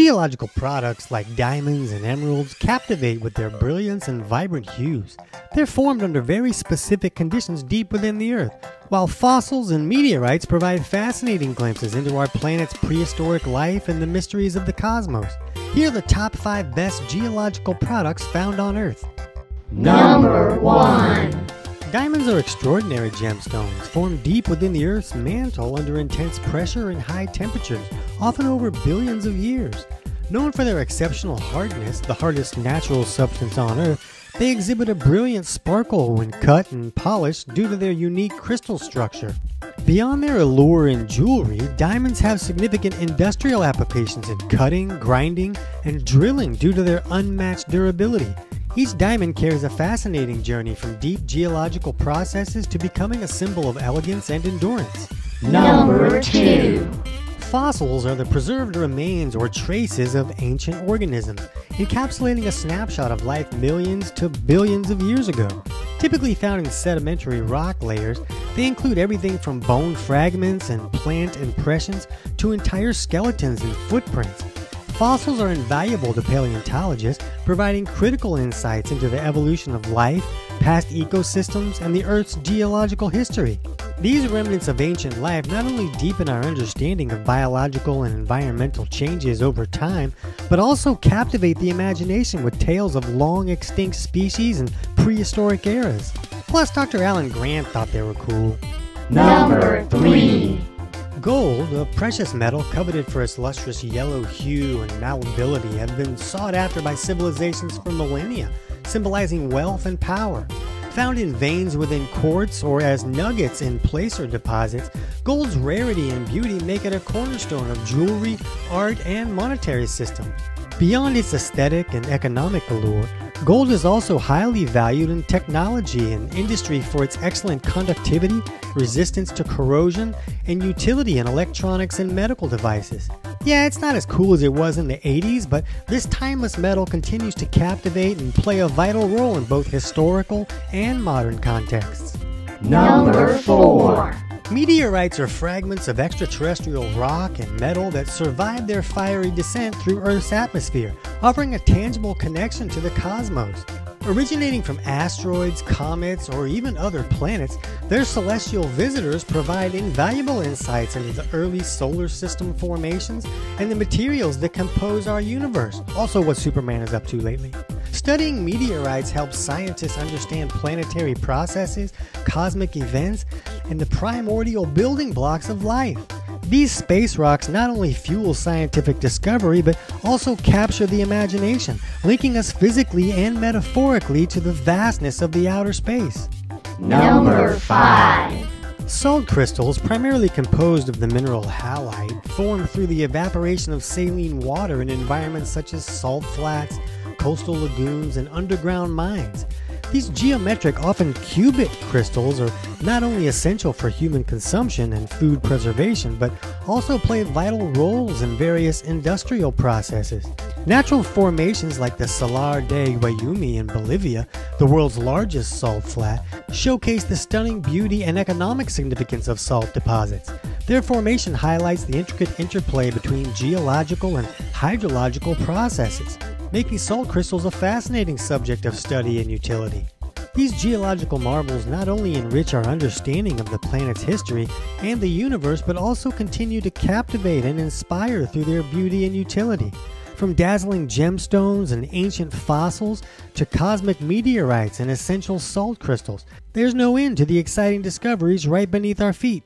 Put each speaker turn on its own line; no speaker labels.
Geological products like diamonds and emeralds captivate with their brilliance and vibrant hues. They're formed under very specific conditions deep within the earth, while fossils and meteorites provide fascinating glimpses into our planet's prehistoric life and the mysteries of the cosmos. Here are the top 5 best geological products found on Earth.
Number 1
Diamonds are extraordinary gemstones, formed deep within the Earth's mantle under intense pressure and high temperatures, often over billions of years. Known for their exceptional hardness, the hardest natural substance on Earth, they exhibit a brilliant sparkle when cut and polished due to their unique crystal structure. Beyond their allure in jewelry, diamonds have significant industrial applications in cutting, grinding, and drilling due to their unmatched durability. Each diamond carries a fascinating journey from deep geological processes to becoming a symbol of elegance and endurance.
Number 2
Fossils are the preserved remains or traces of ancient organisms, encapsulating a snapshot of life millions to billions of years ago. Typically found in sedimentary rock layers, they include everything from bone fragments and plant impressions to entire skeletons and footprints. Fossils are invaluable to paleontologists, providing critical insights into the evolution of life, past ecosystems, and the Earth's geological history. These remnants of ancient life not only deepen our understanding of biological and environmental changes over time, but also captivate the imagination with tales of long extinct species and prehistoric eras. Plus, Dr. Alan Grant thought they were cool.
Number 3
Gold, a precious metal coveted for its lustrous yellow hue and malleability, had been sought after by civilizations for millennia, symbolizing wealth and power. Found in veins within quartz or as nuggets in placer deposits, gold's rarity and beauty make it a cornerstone of jewelry, art, and monetary system. Beyond its aesthetic and economic allure, gold is also highly valued in technology and industry for its excellent conductivity, resistance to corrosion, and utility in electronics and medical devices. Yeah, it's not as cool as it was in the 80s, but this timeless metal continues to captivate and play a vital role in both historical and modern contexts.
Number 4
Meteorites are fragments of extraterrestrial rock and metal that survived their fiery descent through Earth's atmosphere, offering a tangible connection to the cosmos. Originating from asteroids, comets, or even other planets, their celestial visitors provide invaluable insights into the early solar system formations and the materials that compose our universe. Also, what Superman is up to lately. Studying meteorites helps scientists understand planetary processes, cosmic events, and the primordial building blocks of life. These space rocks not only fuel scientific discovery, but also capture the imagination, linking us physically and metaphorically to the vastness of the outer space.
Number 5
Salt crystals, primarily composed of the mineral halite, form through the evaporation of saline water in environments such as salt flats, coastal lagoons, and underground mines. These geometric, often cubic crystals are not only essential for human consumption and food preservation, but also play vital roles in various industrial processes. Natural formations like the Salar de Uyuni in Bolivia, the world's largest salt flat, showcase the stunning beauty and economic significance of salt deposits. Their formation highlights the intricate interplay between geological and hydrological processes making salt crystals a fascinating subject of study and utility. These geological marvels not only enrich our understanding of the planet's history and the universe, but also continue to captivate and inspire through their beauty and utility. From dazzling gemstones and ancient fossils to cosmic meteorites and essential salt crystals, there's no end to the exciting discoveries right beneath our feet.